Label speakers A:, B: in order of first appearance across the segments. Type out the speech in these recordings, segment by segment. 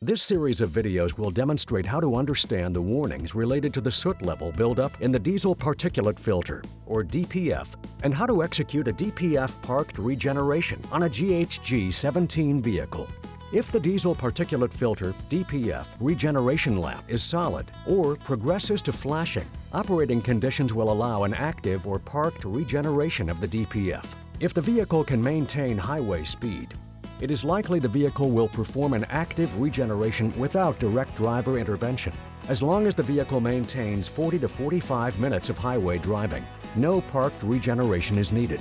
A: This series of videos will demonstrate how to understand the warnings related to the soot level buildup in the diesel particulate filter, or DPF, and how to execute a DPF parked regeneration on a GHG 17 vehicle. If the diesel particulate filter DPF regeneration lamp is solid or progresses to flashing, operating conditions will allow an active or parked regeneration of the DPF. If the vehicle can maintain highway speed, it is likely the vehicle will perform an active regeneration without direct driver intervention. As long as the vehicle maintains 40 to 45 minutes of highway driving, no parked regeneration is needed.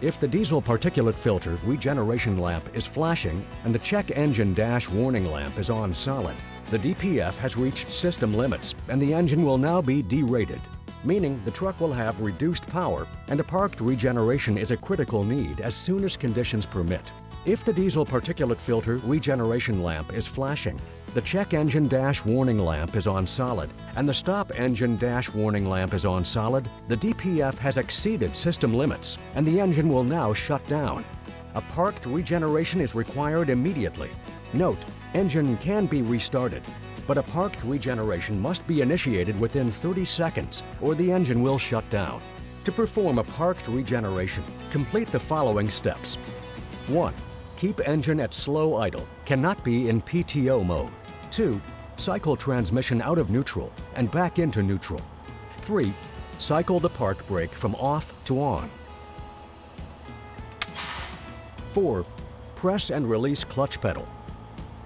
A: If the diesel particulate filter regeneration lamp is flashing and the check engine dash warning lamp is on solid, the DPF has reached system limits and the engine will now be derated, meaning the truck will have reduced power and a parked regeneration is a critical need as soon as conditions permit. If the diesel particulate filter regeneration lamp is flashing, the check engine dash warning lamp is on solid, and the stop engine dash warning lamp is on solid, the DPF has exceeded system limits, and the engine will now shut down. A parked regeneration is required immediately. Note, engine can be restarted, but a parked regeneration must be initiated within 30 seconds or the engine will shut down. To perform a parked regeneration, complete the following steps. 1. Keep engine at slow idle, cannot be in PTO mode. 2. Cycle transmission out of neutral and back into neutral. 3. Cycle the park brake from off to on. 4. Press and release clutch pedal.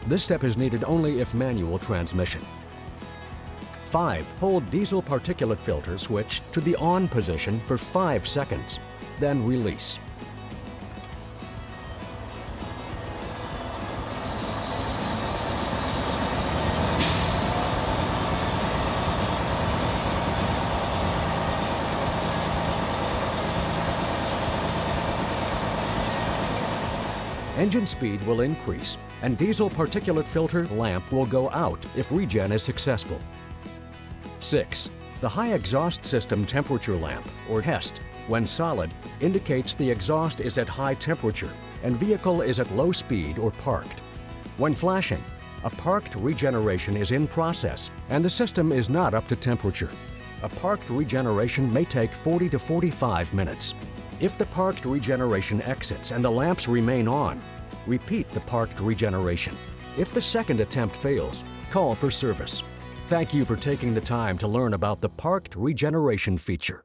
A: This step is needed only if manual transmission. 5. Hold diesel particulate filter switch to the on position for 5 seconds, then release. Engine speed will increase and diesel particulate filter lamp will go out if regen is successful. 6. The high exhaust system temperature lamp, or HEST, when solid, indicates the exhaust is at high temperature and vehicle is at low speed or parked. When flashing, a parked regeneration is in process and the system is not up to temperature. A parked regeneration may take 40 to 45 minutes. If the parked regeneration exits and the lamps remain on, repeat the parked regeneration. If the second attempt fails, call for service. Thank you for taking the time to learn about the parked regeneration feature.